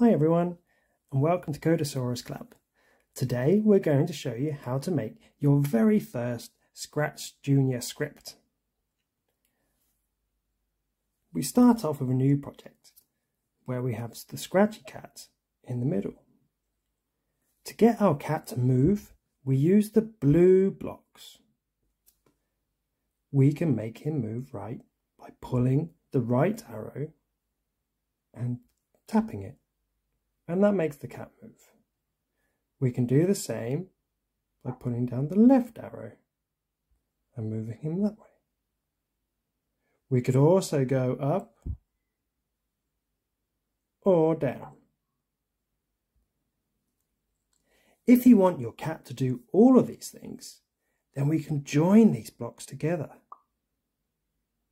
Hi everyone and welcome to Codersaurus Club. Today we're going to show you how to make your very first Scratch Junior script. We start off with a new project where we have the Scratchy Cat in the middle. To get our cat to move we use the blue blocks. We can make him move right by pulling the right arrow and tapping it and that makes the cat move. We can do the same by pulling down the left arrow and moving him that way. We could also go up or down. If you want your cat to do all of these things, then we can join these blocks together,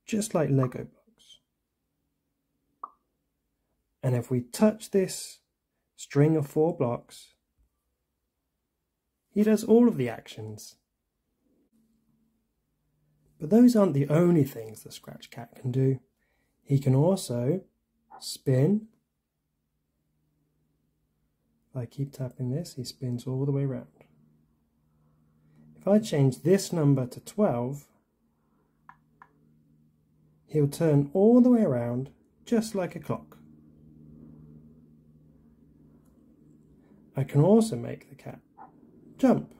just like Lego blocks. And if we touch this string of four blocks. He does all of the actions. But those aren't the only things the Scratch Cat can do. He can also spin. If I keep tapping this, he spins all the way around. If I change this number to 12, he'll turn all the way around just like a clock. I can also make the cat jump.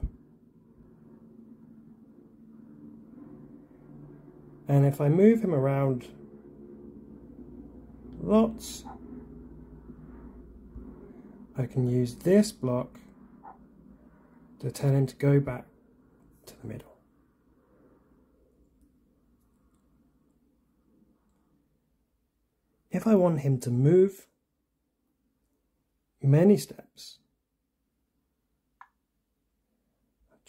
And if I move him around lots, I can use this block to tell him to go back to the middle. If I want him to move many steps,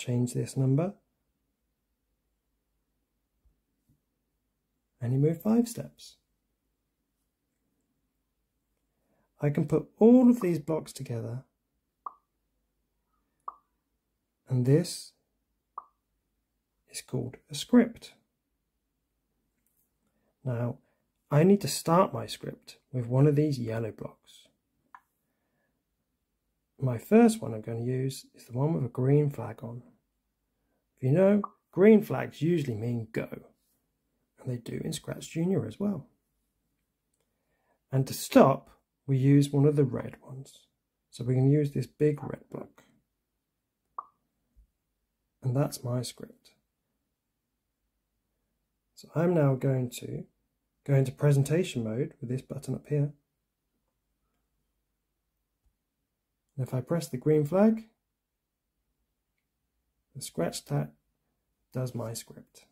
change this number and you move five steps. I can put all of these blocks together and this is called a script. Now I need to start my script with one of these yellow blocks. My first one I'm going to use is the one with a green flag on. If you know, green flags usually mean go, and they do in Scratch Junior as well. And to stop, we use one of the red ones. So we can use this big red block. And that's my script. So I'm now going to go into presentation mode with this button up here. And if I press the green flag, the Scratch Cat does my script.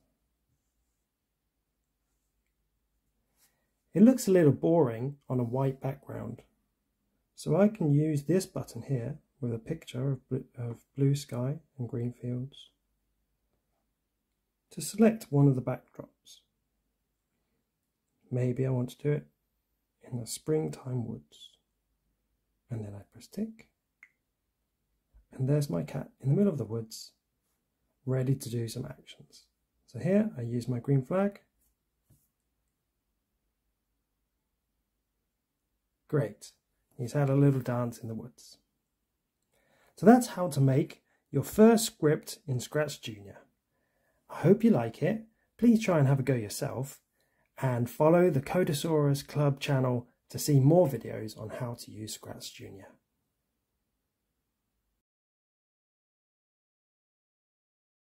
It looks a little boring on a white background, so I can use this button here with a picture of, bl of blue sky and green fields to select one of the backdrops. Maybe I want to do it in the springtime woods. And then I press tick. And there's my cat in the middle of the woods ready to do some actions. So here I use my green flag. Great, he's had a little dance in the woods. So that's how to make your first script in Scratch Junior. I hope you like it. Please try and have a go yourself and follow the Codersaurus Club channel to see more videos on how to use Scratch Junior.